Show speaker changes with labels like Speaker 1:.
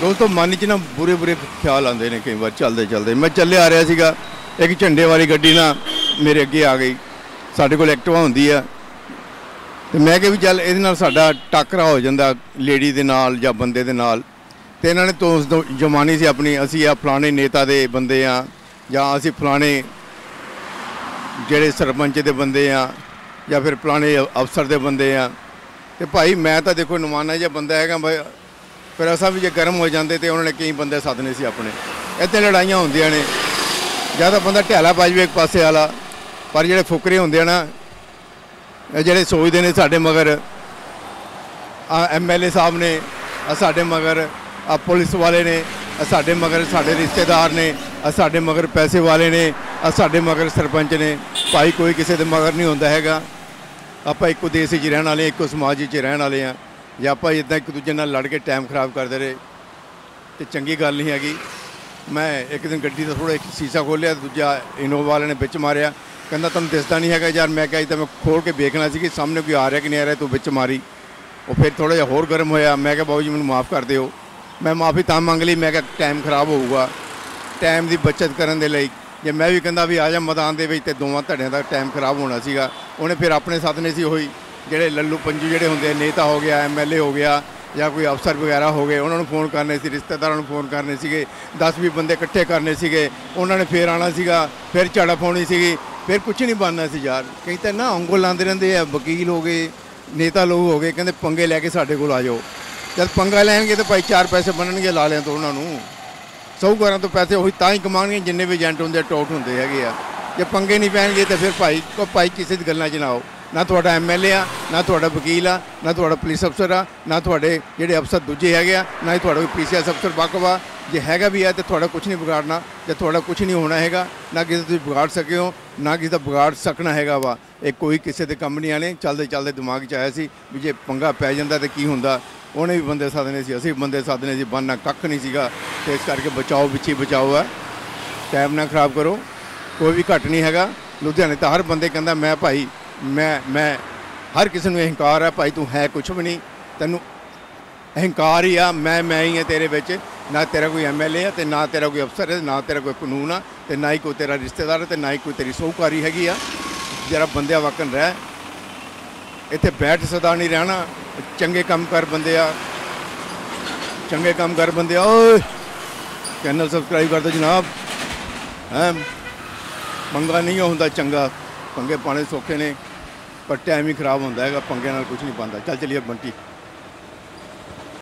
Speaker 1: ਦੋਸਤੋ, ਮਨ 'ਚ ਨਾ ਬੁਰੇ ਬੁਰੇ ਖਿਆਲ ਆਉਂਦੇ ਨੇ ਕਈ ਵਾਰ ਚੱਲਦੇ ਚੱਲਦੇ। ਮੈਂ ਚੱਲੇ ਆ ਰਿਹਾ ਸੀਗਾ, ਇੱਕ ਝੰਡੇ ਵਾਲੀ ਗੱਡੀ ਨਾ ਮੇਰੇ ਅੱਗੇ ਆ ਗਈ। ਸਾਡੇ ਕੋਲ ਐਕਟਿਵਾ ਹੁੰਦੀ ਆ। ਤੇ ਮੈਂ ਕਿਹਾ ਵੀ ਚੱਲ ਇਹਦੇ ਨਾਲ ਸਾਡਾ ਟੱਕਰਾ ਹੋ ਜਾਂਦਾ, ਲੇਡੀ ਦੇ ਨਾਲ ਜਾਂ ਬੰਦੇ ਦੇ ਨਾਲ। ਤੇ ਇਹਨਾਂ ਨੇ ਤੋਂ ਜਮਾਨੀ ਸੀ ਆਪਣੀ, ਅਸੀਂ ਆ ਫਲਾਣੇ ਨੇਤਾ ਦੇ ਬੰਦੇ ਆ, ਜਾਂ ਅਸੀਂ ਫਲਾਣੇ ਜਿਹੜੇ ਸਰਪੰਚ ਦੇ ਬੰਦੇ ਆ, ਜਾਂ ਫਿਰ ਫਲਾਣੇ ਅਫਸਰ ਦੇ ਬੰਦੇ ਆ। ਤੇ ਭਾਈ, ਮੈਂ ਤਾਂ ਦੇਖੋ, ਨਮਾਨਾ ਜਿਹਾ ਬੰਦਾ ਹੈਗਾ ਬਈ ਫਿਰ ਅਸਾਂ ਵੀ ਜੇ ਗਰਮ ਹੋ ਜਾਂਦੇ ਤੇ ਉਹਨਾਂ ਨੇ ਕਈ ਬੰਦੇ ਸੱਦਨੇ ਸੀ ਆਪਣੇ। ਇੱਥੇ ਲੜਾਈਆਂ ਹੁੰਦੀਆਂ ਨੇ। ਜਾਂ ਤਾਂ ਬੰਦਾ ਢਿਆਲਾ ਪਾ ਜਾਵੇ ਇੱਕ ਪਾਸੇ ਵਾਲਾ, ਪਰ ਜਿਹੜੇ ਫੁਕਰੇ ਹੁੰਦੇ ਆ ਨਾ, ਇਹ ਜਿਹੜੇ ਸੋਚਦੇ ਨੇ ਸਾਡੇ ਮਗਰ, ਆ ਐਮਐਲਏ ਸਾਹਿਬ ਨੇ, ਆ ਸਾਡੇ ਮਗਰ, ਆ ਪੁਲਿਸ ਵਾਲੇ ਨੇ, ਆ ਸਾਡੇ ਮਗਰ ਸਾਡੇ ਰਿਸ਼ਤੇਦਾਰ ਨੇ, ਆ ਸਾਡੇ ਮਗਰ ਪੈਸੇ ਵਾਲੇ ਨੇ, ਆ ਸਾਡੇ ਮਗਰ ਸਰਪੰਚ ਨੇ। ਭਾਈ ਕੋਈ ਕਿਸੇ ਦੇ ਮਗਰ ਨਹੀਂ ਹੁੰਦਾ ਹੈਗਾ। ਆਪਾਂ ਇੱਕੋ ਦੇਸ਼ 'ਚ ਰਹਿਣ ਵਾਲੇ ਇੱਕੋ ਸਮਾਜ 'ਚ ਰਹਿਣ ਵਾਲੇ ਆ ਜੇ ਆਪਾਂ ਇਦਾਂ ਇੱਕ ਦੂਜੇ ਨਾਲ ਲੜ ਕੇ ਟਾਈਮ ਖਰਾਬ ਕਰਦੇ ਰਹੇ, ਤੇ ਚੰਗੀ ਗੱਲ ਨਹੀਂ ਹੈਗੀ। ਮੈਂ ਇੱਕ ਦਿਨ ਗੱਡੀ ਦਾ ਥੋੜਾ ਇੱਕ ਸ਼ੀਸ਼ਾ ਖੋਲ੍ਹਿਆ ਦੂਜਾ ਇਨੋਵਾ ਵਾਲੇ ਨੇ ਵਿੱਚ ਮਾਰਿਆ। ਕਹਿੰਦਾ ਤੁਹਾਨੂੰ ਦਿਸਦਾ ਨਹੀਂ ਹੈਗਾ ਯਾਰ। ਮੈਂ ਕਿਹਾ, ਇਹ ਤਾਂ ਮੈਂ ਖੋਲ ਕੇ ਵੇਖਣਾ ਸੀ ਕਿ ਸਾਹਮਣੇ ਕੋਈ ਆ ਰਿਹਾ ਕਿ ਨਹੀਂ ਆ ਰਿਹਾ, ਤੂੰ ਵਿੱਚ ਮਾਰੀ। ਉਹ ਫਿਰ ਥੋੜਾ ਜਿਹਾ ਹੋਰ ਗਰਮ ਹੋਇਆ। ਮੈਂ ਕਿਹਾ ਬਾਬੂ ਜੀ, ਮੈਨੂੰ ਮਾਫ ਕਰ ਦਿਓ। ਮੈਂ ਮਾਫੀ ਤਾਂ ਮੰਗ ਲਈ, ਮੈਂ ਕਿਹਾ, ਟਾਈਮ ਖਰਾਬ ਹੋਊਗਾ। ਟਾਈਮ ਦੀ ਬਚਤ ਕਰਨ ਦੇ ਲਈ, ਜੇ ਮੈਂ ਵੀ ਕਹਿੰਦਾ ਵੀ ਆ ਜਾ ਮੈਦਾਨ ਦੇ ਵਿੱਚ, ਤੇ ਦੋਵਾਂ ਧੜਿਆਂ ਦਾ ਟਾਈਮ ਖਰਾਬ ਹੋਣਾ ਸੀਗਾ। ਉਹਨੇ ਫਿਰ ਆਪਣੇ ਸਾਥ ਨੇ ਸੀ ਉਹੀ ਜਿਹੜੇ ਲੱਲੂ ਪੰਜੂ ਜਿਹੜੇ ਹੁੰਦੇ ਆ, ਨੇਤਾ ਹੋ ਗਿਆ ਐਮਐਲਏ ਹੋ ਗਿਆ ਜਾਂ ਕੋਈ ਅਫਸਰ ਵਗੈਰਾ ਹੋ ਗਏ ਉਹਨਾਂ ਨੂੰ ਫੋਨ ਕਰਨੇ ਸੀ ਰਿਸ਼ਤੇਦਾਰਾਂ ਨੂੰ ਫੋਨ ਕਰਨੇ ਸੀਗੇ 10-20 ਬੰਦੇ ਇਕੱਠੇ ਕਰਨੇ ਸੀਗੇ ਉਹਨਾਂ ਨੇ ਫੇਰ ਆਣਾ ਸੀਗਾ ਫਿਰ ਝੜਪ ਪਾਉਣੀ ਸੀਗੀ ਫਿਰ ਕੁਝ ਨਹੀਂ ਬਣਨਾ ਸੀ ਯਾਰ। ਕਈ ਤਾਂ ਨਾ ਉਂਗਲ ਲਾਉਂਦੇ ਰਹਿੰਦੇ ਆ ਵਕੀਲ ਹੋ ਗਏ ਨੇਤਾ ਲੋਕ ਹੋ ਗਏ ਕਹਿੰਦੇ ਪੰਗੇ ਲੈ ਕੇ ਸਾਡੇ ਕੋਲ ਆ ਜਾਓ। ਜਦ ਪੰਗਾ ਲੈਣਗੇ ਤਾਂ ਭਾਈ ਚਾਰ ਪੈਸੇ ਬਣਨਗੇ ਲਾਲਿਆਂ ਤੋਂ ਉਹਨਾਂ ਨੂੰ। ਸੌਗਾਰਾਂ ਤੋਂ ਪੈਸੇ ਉਹੀ ਤਾਂ ਹੀ ਕਮਾਉਣਗੇ ਜਿੰਨੇ ਵੀ ਏਜੰਟ ਹੁੰਦੇ ਆ, ਟੋਟ ਹੁੰਦੇ ਹੈਗੇ ਆ। ਜੇ ਪੰਗੇ ਨਹੀਂ ਪੈਣਗੇ ਤਾਂ ਫਿਰ ਭਾਈ ਕੋ ਭਾਈ ਕਿਸੇ ਦੀ ਗੱਲਾਂ 'ਚ ਨਾ ਆਓ। ਨਾ ਤੁਹਾਡਾ ਐਮਐਲਏ ਆ, ਨਾ ਤੁਹਾਡਾ ਵਕੀਲ ਆ, ਨਾ ਤੁਹਾਡਾ ਪੁਲਿਸ ਅਫਸਰ ਆ, ਨਾ ਤੁਹਾਡੇ ਜਿਹੜੇ ਅਫਸਰ ਦੂਜੇ ਹੈਗੇ ਆ, ਨਾ ਹੀ ਤੁਹਾਡਾ ਕੋਈ ਪੀਸੀਐਸ ਅਫਸਰ ਬਾਕਵਾ ਜੇ ਹੈਗਾ ਵੀ ਆ ਤੇ ਤੁਹਾਡਾ ਕੁਝ ਨਹੀਂ ਵਿਗਾੜਨਾ, ਜੇ ਤੁਹਾਡਾ ਕੁਝ ਨਹੀਂ ਹੋਣਾ ਹੈਗਾ, ਨਾ ਕਿਸੇ ਤੁਸੀਂ ਵਿਗਾੜ ਸਕੇ ਹੋ, ਨਾ ਕਿਸੇ ਦਾ ਵਿਗਾੜ ਸਕਣਾ ਹੈਗਾ ਵਾ। ਇਹ ਕੋਈ ਕਿਸੇ ਦੇ ਕੰਮ ਨਹੀਂ ਆਣੇ ਚੱਲਦੇ ਚੱਲਦੇ ਦਿਮਾਗ 'ਚ ਆਇਆ ਸੀ ਵੀ ਜੇ ਪੰਗਾ ਪੈ ਜਾਂਦਾ ਤੇ ਕੀ ਹੁੰਦਾ। ਉਹਨੇ ਵੀ ਬੰਦੇ ਸਾਧਨੇ ਸੀ, ਅਸੀਂ ਵੀ ਬੰਦੇ ਸਾਧਨੇ ਸੀ ਬੰਨਾ ਕੱਖ ਨਹੀਂ ਸੀਗਾ। ਤੇ ਇਸ ਕਰਕੇ ਬਚਾਓ ਵਿੱਚ ਹੀ ਬਚਾਓ ਆ। ਟਾਈਮ ਨਾ ਖਰਾਬ ਕਰੋ, ਕੋਈ ਵੀ ਘਟ ਨਹੀਂ ਹੈਗਾ। ਲੁਧਿਆਣੇ ਤਾਂ ਹਰ ਬੰਦੇ ਕਹਿੰਦਾ, ਮੈਂ ਭਾਈ ਮੈਂ ਮੈਂ, ਹਰ ਕਿਸੇ ਨੂੰ ਅਹੰਕਾਰ ਆ, ਭਾਈ ਤੂੰ ਹੈ ਕੁਝ ਵੀ ਨਹੀਂ। ਤੈਨੂੰ ਅਹੰਕਾਰ ਹੀ ਆ, ਮੈਂ ਮੈਂ ਹੀ ਆ ਤੇਰੇ ਵਿੱਚ। ਨਾ ਤੇਰਾ ਕੋਈ ਐਮਐਲਏ ਆ ਤੇ ਨਾ ਤੇਰਾ ਕੋਈ ਅਫਸਰ ਹੈ ਨਾ ਤੇਰਾ ਕੋਈ ਕਾਨੂੰਨ ਆ ਤੇ ਨਾ ਹੀ ਕੋਈ ਤੇਰਾ ਰਿਸ਼ਤੇਦਾਰ ਹੈ ਤੇ ਨਾ ਹੀ ਕੋਈ ਤੇਰੀ ਸਹੂਕਾਰੀ ਹੈਗੀ ਆ। ਜਰਾ ਬੰਦਿਆਂ ਵਕਨ ਰਹਿ। ਇੱਥੇ ਬੈਠ ਸਦਾ ਨਹੀਂ ਰਹਿਣਾ। ਚੰਗੇ ਕੰਮ ਕਰ ਬੰਦੇ ਆ। ਚੰਗੇ ਕੰਮ ਕਰ ਬੰਦੇ ਆ। ਓਏ, ਚੈਨਲ ਸਬਸਕ੍ਰਾਈਬ ਕਰ ਦਿਓ ਜਨਾਬ। ਹੈ? ਪੰਗਾ ਨਹੀਂ ਹੁੰਦਾ ਚੰਗਾ। ਪੰਗੇ ਪਾਣੇ ਸੌਖੇ ਨੇ। ਪਰ ਟਾਈਮ ਹੀ ਖਰਾਬ ਹੁੰਦਾ ਹੈਗਾ ਪੰਗੇ ਨਾਲ ਕੁਝ ਨਹੀਂ ਬਣਦਾ। ਚੱਲ ਚਲੀਏ ਬੰਟੀ।